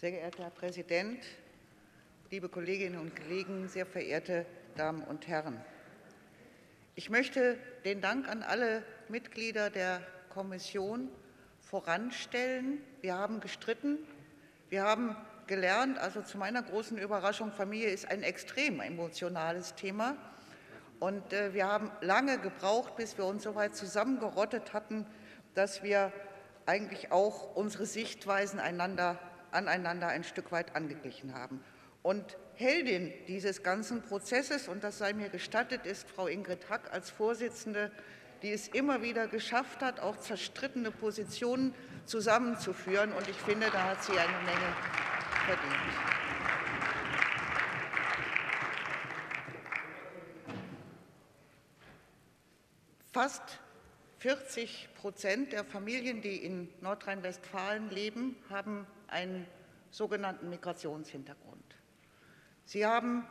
Sehr geehrter Herr Präsident, liebe Kolleginnen und Kollegen, sehr verehrte Damen und Herren! Ich möchte den Dank an alle Mitglieder der Kommission voranstellen. Wir haben gestritten, wir haben gelernt, also zu meiner großen Überraschung, Familie ist ein extrem emotionales Thema. Und äh, wir haben lange gebraucht, bis wir uns so weit zusammengerottet hatten, dass wir eigentlich auch unsere Sichtweisen einander, aneinander ein Stück weit angeglichen haben. Und Heldin dieses ganzen Prozesses, und das sei mir gestattet, ist Frau Ingrid Hack als Vorsitzende, die es immer wieder geschafft hat, auch zerstrittene Positionen zusammenzuführen. Und ich finde, da hat sie eine Menge verdient. Fast 40 Prozent der Familien, die in Nordrhein-Westfalen leben, haben einen sogenannten Migrationshintergrund. Sie haben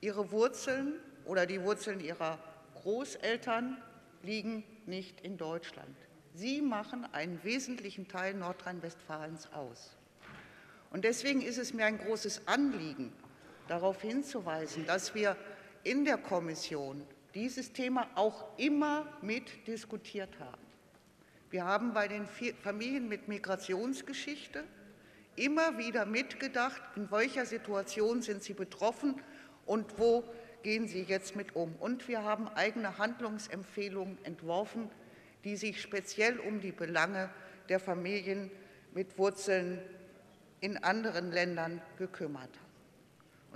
ihre Wurzeln oder die Wurzeln ihrer Großeltern liegen nicht in Deutschland. Sie machen einen wesentlichen Teil Nordrhein-Westfalens aus. Und deswegen ist es mir ein großes Anliegen, darauf hinzuweisen, dass wir in der Kommission dieses Thema auch immer mitdiskutiert haben. Wir haben bei den Familien mit Migrationsgeschichte immer wieder mitgedacht, in welcher Situation sind sie betroffen und wo gehen sie jetzt mit um. Und wir haben eigene Handlungsempfehlungen entworfen, die sich speziell um die Belange der Familien mit Wurzeln in anderen Ländern gekümmert haben.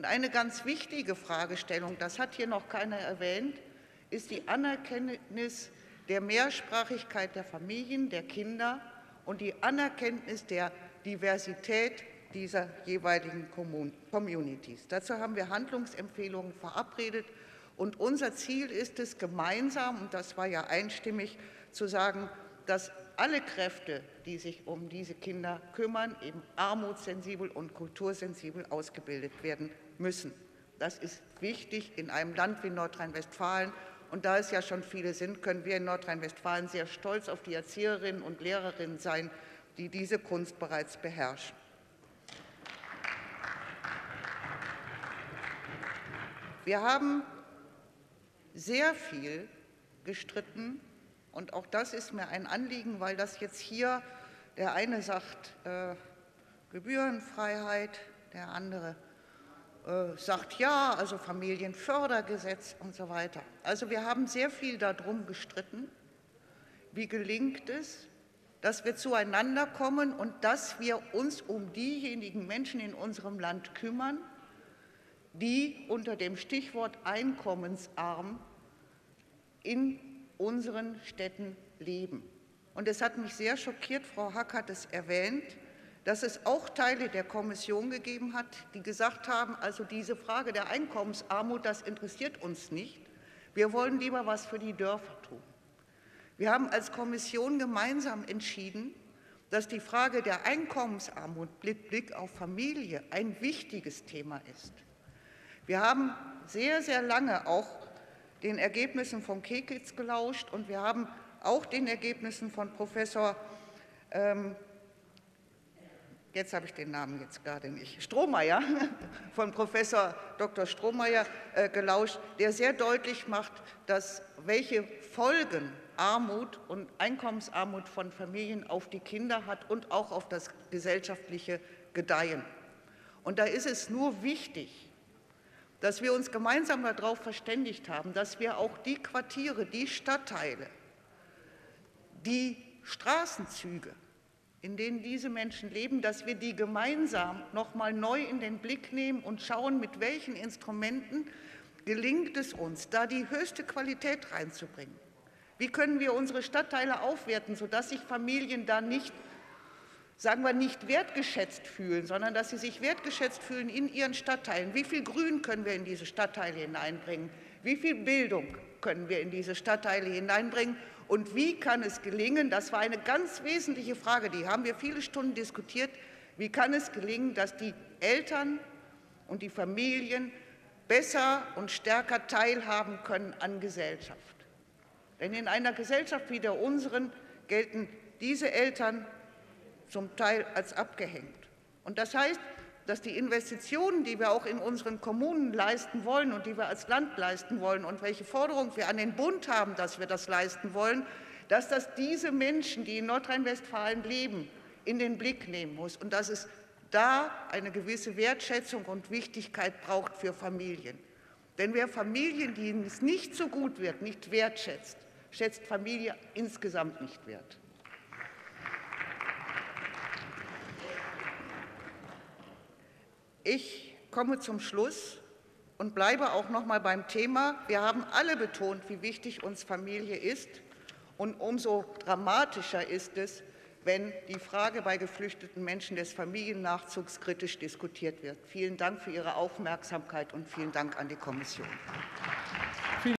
Und eine ganz wichtige Fragestellung, das hat hier noch keiner erwähnt, ist die Anerkenntnis der Mehrsprachigkeit der Familien, der Kinder und die Anerkenntnis der Diversität dieser jeweiligen Communities. Dazu haben wir Handlungsempfehlungen verabredet. Und unser Ziel ist es, gemeinsam, und das war ja einstimmig, zu sagen, dass alle Kräfte, die sich um diese Kinder kümmern, eben armutssensibel und kultursensibel ausgebildet werden müssen. Das ist wichtig in einem Land wie Nordrhein-Westfalen, und da es ja schon viele sind, können wir in Nordrhein-Westfalen sehr stolz auf die Erzieherinnen und Lehrerinnen sein, die diese Kunst bereits beherrschen. Wir haben sehr viel gestritten, und auch das ist mir ein Anliegen, weil das jetzt hier der eine sagt äh, Gebührenfreiheit, der andere äh, sagt ja, also Familienfördergesetz und so weiter. Also wir haben sehr viel darum gestritten, wie gelingt es, dass wir zueinander kommen und dass wir uns um diejenigen Menschen in unserem Land kümmern, die unter dem Stichwort einkommensarm in unseren Städten leben. Und es hat mich sehr schockiert, Frau Hack hat es erwähnt, dass es auch Teile der Kommission gegeben hat, die gesagt haben, also diese Frage der Einkommensarmut, das interessiert uns nicht. Wir wollen lieber was für die Dörfer tun. Wir haben als Kommission gemeinsam entschieden, dass die Frage der Einkommensarmut mit Blick auf Familie ein wichtiges Thema ist. Wir haben sehr, sehr lange auch den Ergebnissen von Kekitz gelauscht und wir haben auch den Ergebnissen von Professor ähm, jetzt habe ich den Namen jetzt gerade nicht, Strohmeier, von Professor Dr. Strohmeier äh, gelauscht, der sehr deutlich macht, dass welche Folgen Armut und Einkommensarmut von Familien auf die Kinder hat und auch auf das gesellschaftliche Gedeihen. Und da ist es nur wichtig, dass wir uns gemeinsam darauf verständigt haben, dass wir auch die Quartiere, die Stadtteile, die Straßenzüge, in denen diese Menschen leben, dass wir die gemeinsam noch mal neu in den Blick nehmen und schauen, mit welchen Instrumenten gelingt es uns, da die höchste Qualität reinzubringen. Wie können wir unsere Stadtteile aufwerten, sodass sich Familien da nicht, sagen wir, nicht wertgeschätzt fühlen, sondern dass sie sich wertgeschätzt fühlen in ihren Stadtteilen? Wie viel Grün können wir in diese Stadtteile hineinbringen? Wie viel Bildung können wir in diese Stadtteile hineinbringen? Und wie kann es gelingen, das war eine ganz wesentliche Frage, die haben wir viele Stunden diskutiert, wie kann es gelingen, dass die Eltern und die Familien besser und stärker teilhaben können an Gesellschaft? Denn in einer Gesellschaft wie der unseren gelten diese Eltern zum Teil als abgehängt. Und das heißt, dass die Investitionen, die wir auch in unseren Kommunen leisten wollen und die wir als Land leisten wollen und welche Forderung wir an den Bund haben, dass wir das leisten wollen, dass das diese Menschen, die in Nordrhein-Westfalen leben, in den Blick nehmen muss und dass es da eine gewisse Wertschätzung und Wichtigkeit braucht für Familien. Denn wer Familien, denen es nicht so gut wird, nicht wertschätzt, schätzt Familie insgesamt nicht wert. Ich komme zum Schluss und bleibe auch noch mal beim Thema. Wir haben alle betont, wie wichtig uns Familie ist. Und umso dramatischer ist es, wenn die Frage bei geflüchteten Menschen des Familiennachzugs kritisch diskutiert wird. Vielen Dank für Ihre Aufmerksamkeit und vielen Dank an die Kommission.